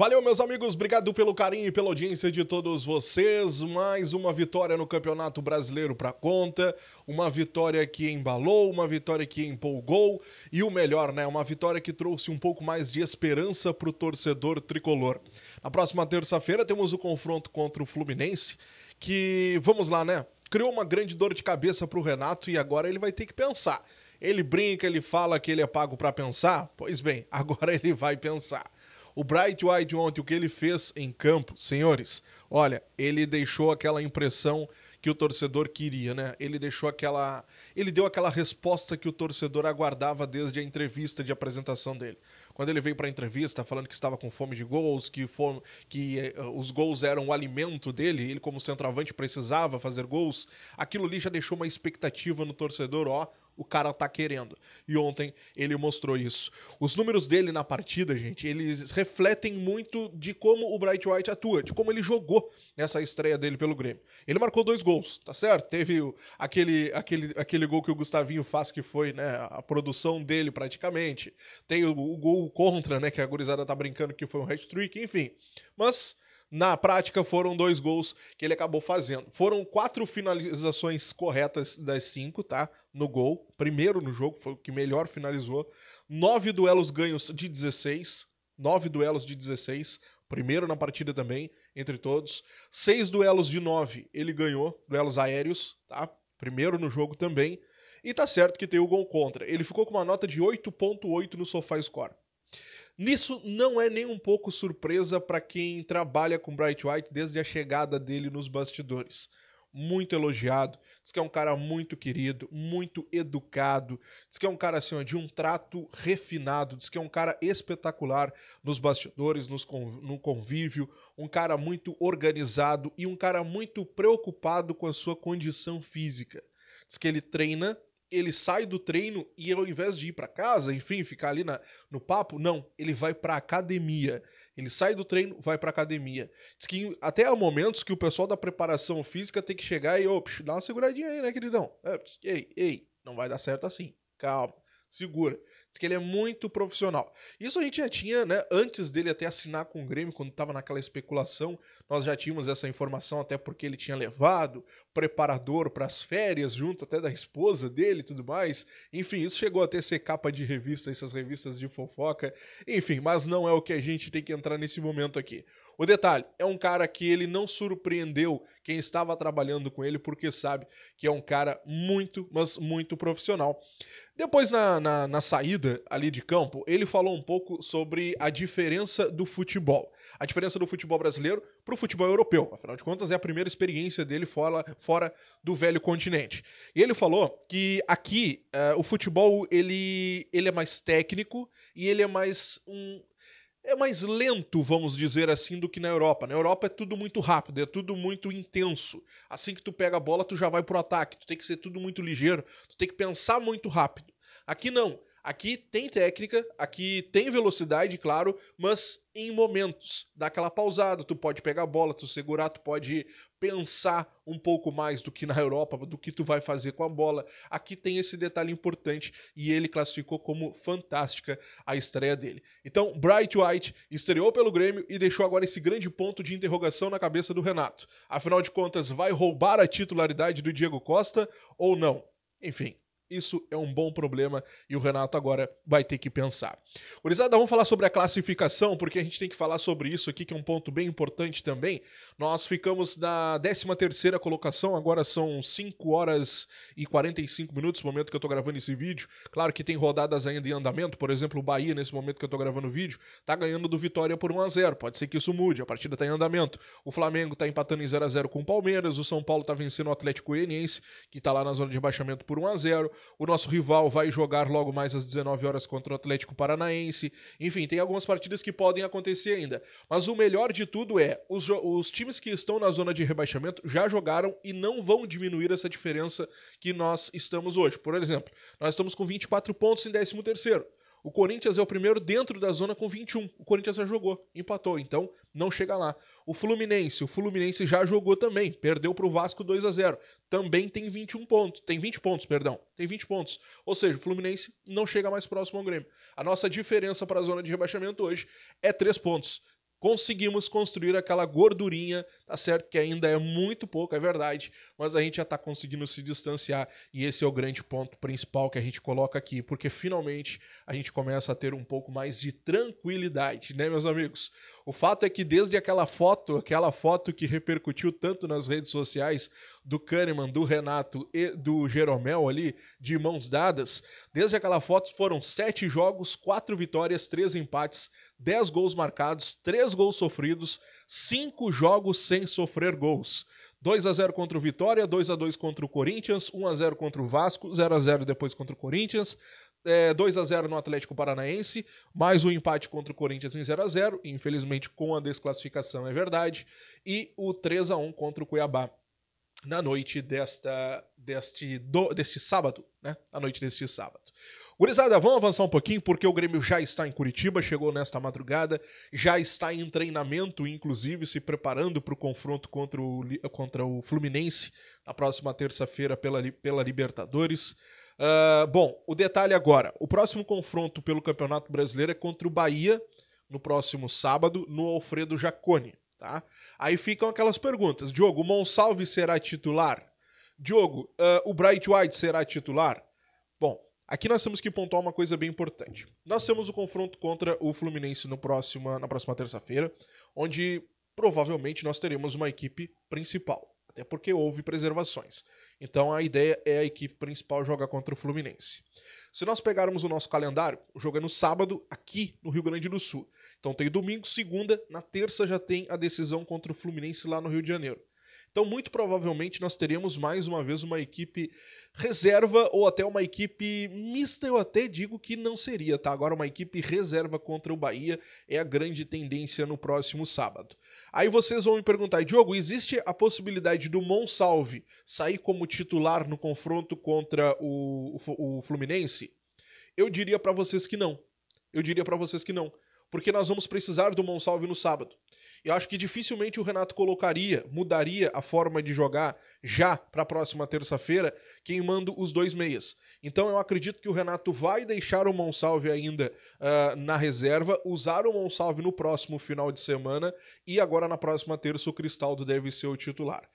Valeu, meus amigos, obrigado pelo carinho e pela audiência de todos vocês. Mais uma vitória no Campeonato Brasileiro para conta, uma vitória que embalou, uma vitória que empolgou e o melhor, né, uma vitória que trouxe um pouco mais de esperança para o torcedor tricolor. Na próxima terça-feira temos o confronto contra o Fluminense, que vamos lá, né? Criou uma grande dor de cabeça para o Renato e agora ele vai ter que pensar. Ele brinca, ele fala que ele é pago para pensar. Pois bem, agora ele vai pensar. O Bright White ontem, o que ele fez em campo, senhores, olha, ele deixou aquela impressão que o torcedor queria, né? Ele deixou aquela. Ele deu aquela resposta que o torcedor aguardava desde a entrevista de apresentação dele. Quando ele veio para a entrevista falando que estava com fome de gols, que, fome, que uh, os gols eram o alimento dele, ele, como centroavante, precisava fazer gols, aquilo ali já deixou uma expectativa no torcedor, ó o cara tá querendo. E ontem ele mostrou isso. Os números dele na partida, gente, eles refletem muito de como o Bright White atua, de como ele jogou nessa estreia dele pelo Grêmio. Ele marcou dois gols, tá certo? Teve aquele, aquele, aquele gol que o Gustavinho faz, que foi né, a produção dele praticamente. Tem o, o gol contra, né, que a gurizada tá brincando que foi um hat-trick, enfim. Mas na prática, foram dois gols que ele acabou fazendo. Foram quatro finalizações corretas das cinco, tá? No gol. Primeiro no jogo, foi o que melhor finalizou. Nove duelos ganhos de 16. Nove duelos de 16. Primeiro na partida também, entre todos. Seis duelos de nove ele ganhou, duelos aéreos, tá? Primeiro no jogo também. E tá certo que tem o gol contra. Ele ficou com uma nota de 8.8 no SofaScore. Nisso não é nem um pouco surpresa para quem trabalha com Bright White desde a chegada dele nos bastidores. Muito elogiado, diz que é um cara muito querido, muito educado, diz que é um cara assim, de um trato refinado, diz que é um cara espetacular nos bastidores, nos no convívio, um cara muito organizado e um cara muito preocupado com a sua condição física. Diz que ele treina ele sai do treino e ao invés de ir para casa, enfim, ficar ali na, no papo, não, ele vai para academia. Ele sai do treino, vai para academia. Diz que até há momentos que o pessoal da preparação física tem que chegar e, ops, dá uma seguradinha aí, né, queridão? É, ei, ei, não vai dar certo assim. Calma, segura. Diz que ele é muito profissional. Isso a gente já tinha, né? Antes dele até assinar com o Grêmio, quando estava naquela especulação, nós já tínhamos essa informação, até porque ele tinha levado preparador para as férias, junto até da esposa dele e tudo mais. Enfim, isso chegou até ser capa de revista, essas revistas de fofoca. Enfim, mas não é o que a gente tem que entrar nesse momento aqui. O detalhe, é um cara que ele não surpreendeu quem estava trabalhando com ele, porque sabe que é um cara muito, mas muito profissional. Depois, na, na, na saída ali de campo, ele falou um pouco sobre a diferença do futebol. A diferença do futebol brasileiro para o futebol europeu. Afinal de contas, é a primeira experiência dele fora, fora do velho continente. E ele falou que aqui uh, o futebol ele, ele é mais técnico e ele é mais um, é mais lento, vamos dizer assim, do que na Europa. Na Europa é tudo muito rápido, é tudo muito intenso. Assim que tu pega a bola, tu já vai pro ataque. Tu tem que ser tudo muito ligeiro, tu tem que pensar muito rápido. Aqui não. Aqui tem técnica, aqui tem velocidade, claro, mas em momentos, dá aquela pausada, tu pode pegar a bola, tu segurar, tu pode pensar um pouco mais do que na Europa, do que tu vai fazer com a bola. Aqui tem esse detalhe importante e ele classificou como fantástica a estreia dele. Então, Bright White estreou pelo Grêmio e deixou agora esse grande ponto de interrogação na cabeça do Renato. Afinal de contas, vai roubar a titularidade do Diego Costa ou não? Enfim, isso é um bom problema e o Renato agora vai ter que pensar. Urizada, vamos falar sobre a classificação, porque a gente tem que falar sobre isso aqui, que é um ponto bem importante também. Nós ficamos na 13ª colocação, agora são 5 horas e 45 minutos, no momento que eu tô gravando esse vídeo. Claro que tem rodadas ainda em andamento, por exemplo, o Bahia, nesse momento que eu tô gravando o vídeo, tá ganhando do Vitória por 1 a 0 Pode ser que isso mude, a partida tá em andamento. O Flamengo tá empatando em 0 a 0 com o Palmeiras, o São Paulo tá vencendo o Atlético Goianiense, que tá lá na zona de rebaixamento por 1 a 0 o nosso rival vai jogar logo mais às 19 horas contra o Atlético Paranaense. Enfim, tem algumas partidas que podem acontecer ainda. Mas o melhor de tudo é: os, os times que estão na zona de rebaixamento já jogaram e não vão diminuir essa diferença que nós estamos hoje. Por exemplo, nós estamos com 24 pontos em 13 terceiro. O Corinthians é o primeiro dentro da zona com 21. O Corinthians já jogou, empatou, então não chega lá. O Fluminense, o Fluminense já jogou também, perdeu para o Vasco 2 a 0. Também tem 21 pontos, tem 20 pontos, perdão, tem 20 pontos. Ou seja, o Fluminense não chega mais próximo ao Grêmio. A nossa diferença para a zona de rebaixamento hoje é 3 pontos. conseguimos construir aquela gordurinha, tá certo? Que ainda é muito pouco, é verdade, mas a gente já tá conseguindo se distanciar e esse é o grande ponto principal que a gente coloca aqui, porque finalmente a gente começa a ter um pouco mais de tranquilidade, né, meus amigos? O fato é que desde aquela foto, aquela foto que repercutiu tanto nas redes sociais do Kahneman, do Renato e do Jeromel ali, de mãos dadas, desde aquela foto foram sete jogos, quatro vitórias, três empates, 10 gols marcados, 3 gols sofridos, 5 jogos sem sofrer gols. 2 a 0 contra o Vitória, 2 a 2 contra o Corinthians, 1 a 0 contra o Vasco, 0 a 0 depois contra o Corinthians, é, 2 a 0 no Atlético Paranaense, mais um empate contra o Corinthians em 0 a 0 infelizmente com a desclassificação é verdade, e o 3 a 1 contra o Cuiabá na noite desta, deste, do, deste sábado, né? Na noite deste sábado. Gurizada, vamos avançar um pouquinho porque o Grêmio já está em Curitiba, chegou nesta madrugada, já está em treinamento, inclusive se preparando para o confronto contra o, contra o Fluminense na próxima terça-feira pela, pela Libertadores. Uh, bom, o detalhe agora: o próximo confronto pelo Campeonato Brasileiro é contra o Bahia no próximo sábado, no Alfredo Jacone. Tá? Aí ficam aquelas perguntas: Diogo, o Monsalve será titular? Diogo, uh, o Bright White será titular? Aqui nós temos que pontuar uma coisa bem importante. Nós temos o confronto contra o Fluminense no próxima, na próxima terça-feira, onde provavelmente nós teremos uma equipe principal, até porque houve preservações. Então a ideia é a equipe principal jogar contra o Fluminense. Se nós pegarmos o nosso calendário, o jogo é no sábado, aqui no Rio Grande do Sul. Então tem domingo, segunda, na terça já tem a decisão contra o Fluminense lá no Rio de Janeiro. Então, muito provavelmente, nós teremos mais uma vez uma equipe reserva ou até uma equipe mista. Eu até digo que não seria, tá? Agora, uma equipe reserva contra o Bahia é a grande tendência no próximo sábado. Aí vocês vão me perguntar, Diogo, existe a possibilidade do Monsalve sair como titular no confronto contra o, o, o Fluminense? Eu diria para vocês que não. Eu diria para vocês que não. Porque nós vamos precisar do Monsalve no sábado. Eu acho que dificilmente o Renato colocaria, mudaria a forma de jogar já para a próxima terça-feira, queimando os dois meias. Então eu acredito que o Renato vai deixar o Monsalve ainda uh, na reserva, usar o Monsalve no próximo final de semana e agora na próxima terça o Cristaldo deve ser o titular.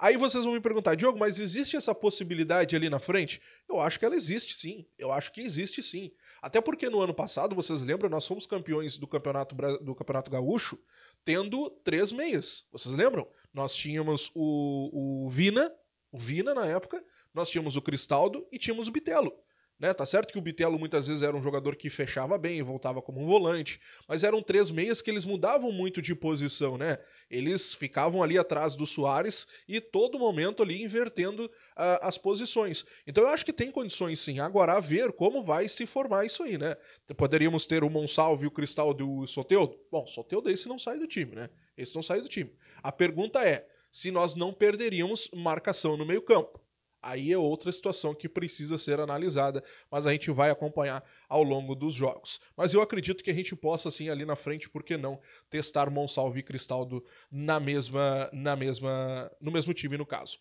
Aí vocês vão me perguntar, Diogo, mas existe essa possibilidade ali na frente? Eu acho que ela existe sim. Eu acho que existe sim. Até porque no ano passado, vocês lembram, nós fomos campeões do campeonato, do campeonato Gaúcho tendo três meias. Vocês lembram? Nós tínhamos o, o Vina, o Vina na época, nós tínhamos o Cristaldo e tínhamos o Bitelo. Né? Tá certo que o Bitelo muitas vezes era um jogador que fechava bem, voltava como um volante, mas eram três meias que eles mudavam muito de posição, né? Eles ficavam ali atrás do Soares e todo momento ali invertendo uh, as posições. Então eu acho que tem condições sim. Agora a ver como vai se formar isso aí, né? Poderíamos ter o Monsalve e o Cristal do Soteudo? Bom, Soteudo esse não sai do time, né? Esse não sai do time. A pergunta é se nós não perderíamos marcação no meio campo. Aí é outra situação que precisa ser analisada, mas a gente vai acompanhar ao longo dos jogos. Mas eu acredito que a gente possa, assim, ali na frente, por que não, testar Monsalve e Cristaldo na mesma, na mesma, no mesmo time, no caso.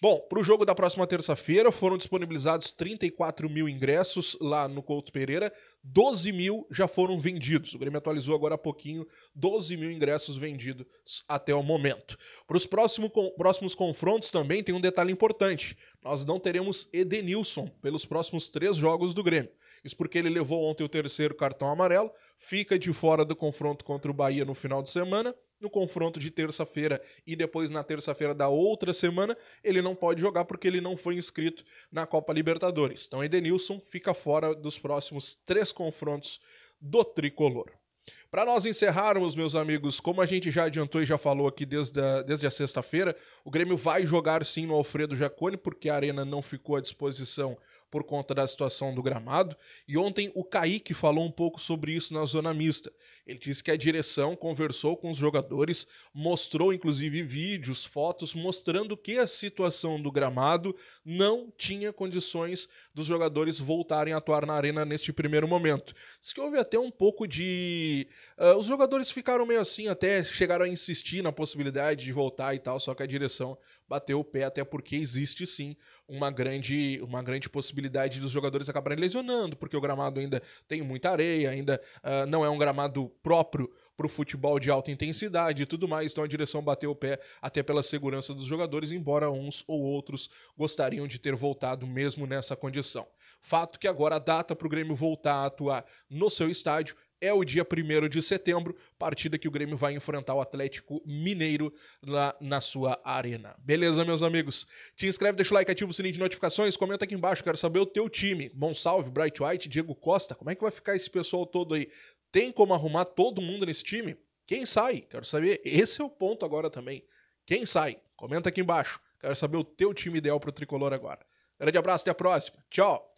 Bom, para o jogo da próxima terça-feira foram disponibilizados 34 mil ingressos lá no Couto Pereira, 12 mil já foram vendidos. O Grêmio atualizou agora há pouquinho, 12 mil ingressos vendidos até o momento. Para os próximo, próximos confrontos também tem um detalhe importante: nós não teremos Edenilson pelos próximos três jogos do Grêmio. Isso porque ele levou ontem o terceiro cartão amarelo, fica de fora do confronto contra o Bahia no final de semana no confronto de terça-feira e depois na terça-feira da outra semana, ele não pode jogar porque ele não foi inscrito na Copa Libertadores. Então, Edenilson fica fora dos próximos três confrontos do tricolor. Para nós encerrarmos, meus amigos, como a gente já adiantou e já falou aqui desde a, desde a sexta-feira, o Grêmio vai jogar sim no Alfredo Jacone, porque a arena não ficou à disposição por conta da situação do gramado. E ontem o Kaique falou um pouco sobre isso na zona mista. Ele disse que a direção conversou com os jogadores, mostrou inclusive vídeos, fotos, mostrando que a situação do gramado não tinha condições dos jogadores voltarem a atuar na arena neste primeiro momento. Diz que houve até um pouco de. Uh, os jogadores ficaram meio assim, até chegaram a insistir na possibilidade de voltar e tal, só que a direção bateu o pé, até porque existe sim uma grande, uma grande possibilidade dos jogadores acabarem lesionando, porque o gramado ainda tem muita areia, ainda uh, não é um gramado próprio para o futebol de alta intensidade e tudo mais. Então a direção bateu o pé até pela segurança dos jogadores, embora uns ou outros gostariam de ter voltado mesmo nessa condição. Fato que agora a data para o Grêmio voltar a atuar no seu estádio é o dia 1 de setembro, partida que o Grêmio vai enfrentar o Atlético Mineiro lá na sua arena. Beleza, meus amigos? Te inscreve, deixa o like, ativa o sininho de notificações, comenta aqui embaixo, quero saber o teu time. Bom salve, Bright White, Diego Costa, como é que vai ficar esse pessoal todo aí? Tem como arrumar todo mundo nesse time? Quem sai? Quero saber. Esse é o ponto agora também. Quem sai? Comenta aqui embaixo. Quero saber o teu time ideal pro tricolor agora. Grande abraço, até a próxima. Tchau.